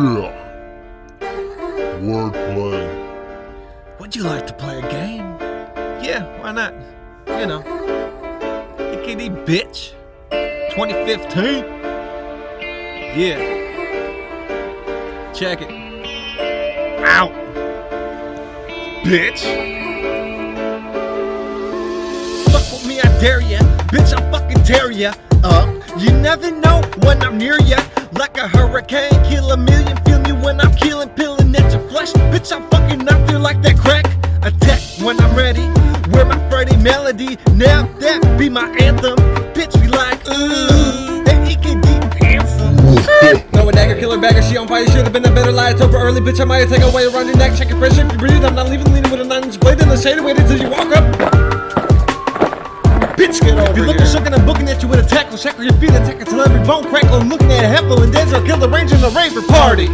Yeah. Wordplay. Would you like to play a game? Yeah, why not? You know. EKD bitch. 2015. Yeah. Check it. Out. Bitch. Fuck with me, I dare ya. Bitch, I fucking tear ya up. You never know when I'm near ya. Like a hurricane, kill a million. Feel me when I'm killing, peeling at your flesh. Bitch, I'm fucking out there like that crack. Attack when I'm ready. Where my Freddie melody. Now that be my anthem. Bitch, be like, ooh, that EKD handsome. No a dagger, killer bagger, she on fire. Should've been a better lie. It's over early, bitch. I might take away around your neck. Check your pressure if you breathe. I'm not leaving, leaning with a nine inch blade in the shade. Wait until you walk up. Bitch, get over If you're looking shook and I'm booking at you with a tackle, shackle your feet, attack until every bone crackle. I'm looking at a Heffel and Denzel kill the ranger in the raver party.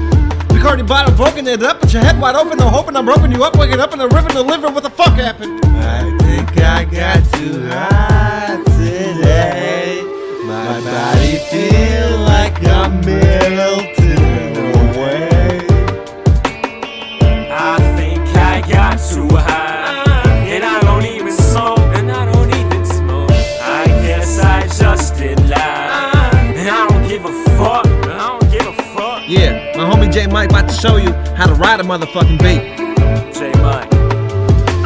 Bacardi bottle broken it up, but your head wide open. I'm hoping I'm roping you up, waking up in the river, delivering what the fuck happened. I think I got too hot today. My body feel like I'm melting away. I think I got too high, Yeah, my homie J Mike about to show you how to ride a motherfucking beat. J Mike.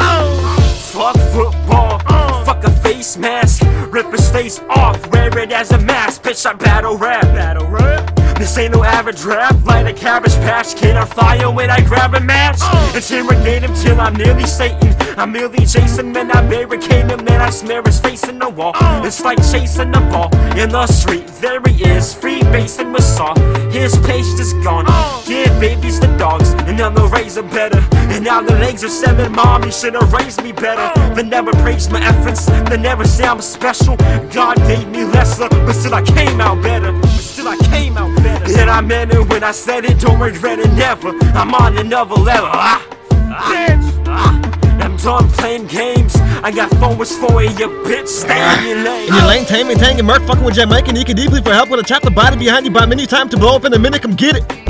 Oh. Fuck football, oh. fuck a face mask, rip his face off, wear it as a mask. Bitch, I battle rap, battle rap. This ain't no average rap, like a cabbage patch kid I fire when I grab a match. Oh. Interrogate him till I'm nearly Satan. I'm merely Jason, then I barricade him, then I smear his face in the wall. It's like chasing a ball in the street. There he is, free basing with saw. His pace is gone. Give babies the dogs, and now the razor better. And now the legs are seven. Mom, you should've raised me better. They never praised my efforts, they never say I'm special. God gave me lesser, but still I came out better. But still I came out better. And I meant it when I said it, don't regret it never. I'm on another level. Ah. Ah. Done playing games. I got phones for you, bitch. Stay in your lane. In your lane, taming, tanging, murk, fucking with J Mike and EKD, plead for help with a trap the body behind you by many times to blow up in a minute, come get it.